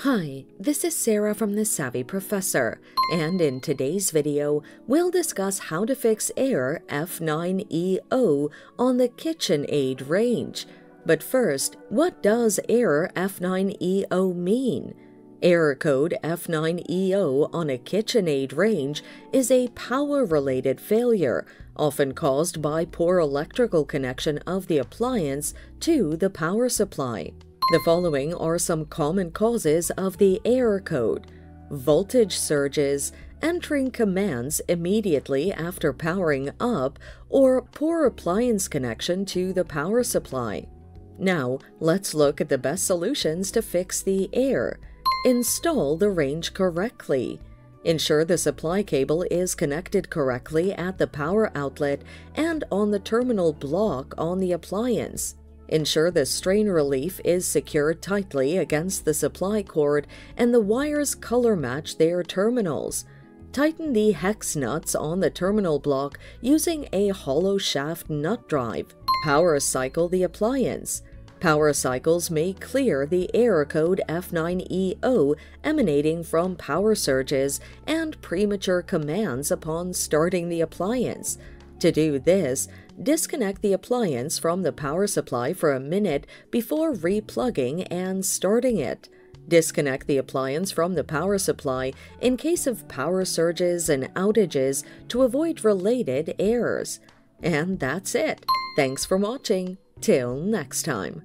Hi, this is Sarah from The Savvy Professor, and in today's video, we'll discuss how to fix error F9E0 on the KitchenAid range. But first, what does error F9E0 mean? Error code F9E0 on a KitchenAid range is a power-related failure, often caused by poor electrical connection of the appliance to the power supply. The following are some common causes of the error code. Voltage surges, entering commands immediately after powering up, or poor appliance connection to the power supply. Now, let's look at the best solutions to fix the error. Install the range correctly. Ensure the supply cable is connected correctly at the power outlet and on the terminal block on the appliance. Ensure the strain relief is secured tightly against the supply cord and the wires color match their terminals. Tighten the hex nuts on the terminal block using a hollow shaft nut drive. Power cycle the appliance. Power cycles may clear the error code F9E0 emanating from power surges and premature commands upon starting the appliance. To do this, disconnect the appliance from the power supply for a minute before replugging and starting it. Disconnect the appliance from the power supply in case of power surges and outages to avoid related errors. And that's it. Thanks for watching. Till next time.